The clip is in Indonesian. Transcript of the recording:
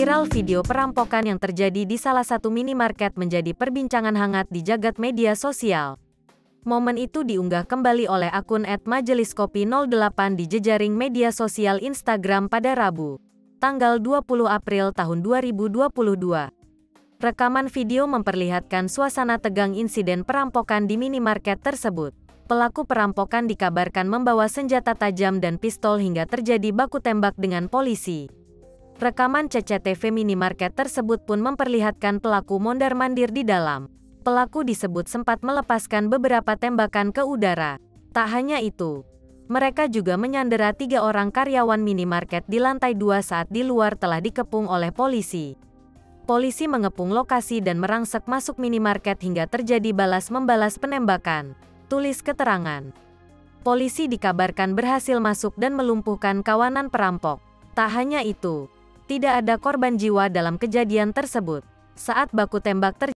Viral video perampokan yang terjadi di salah satu minimarket menjadi perbincangan hangat di jagat media sosial. Momen itu diunggah kembali oleh akun @majeliskopi08 di jejaring media sosial Instagram pada Rabu, tanggal 20 April tahun 2022. Rekaman video memperlihatkan suasana tegang insiden perampokan di minimarket tersebut. Pelaku perampokan dikabarkan membawa senjata tajam dan pistol hingga terjadi baku tembak dengan polisi. Rekaman CCTV minimarket tersebut pun memperlihatkan pelaku mondar-mandir di dalam. Pelaku disebut sempat melepaskan beberapa tembakan ke udara. Tak hanya itu, mereka juga menyandera tiga orang karyawan minimarket di lantai dua saat di luar telah dikepung oleh polisi. Polisi mengepung lokasi dan merangsek masuk minimarket hingga terjadi balas-membalas penembakan. Tulis keterangan. Polisi dikabarkan berhasil masuk dan melumpuhkan kawanan perampok. Tak hanya itu, tidak ada korban jiwa dalam kejadian tersebut. Saat baku tembak terjadi,